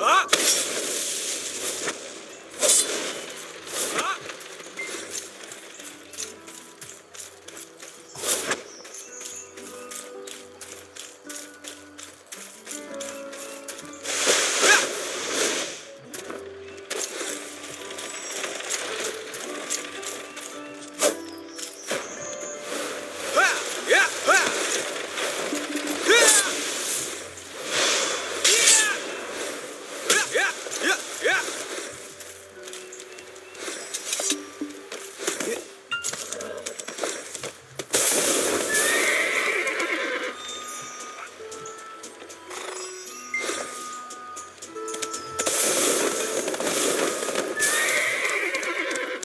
あっ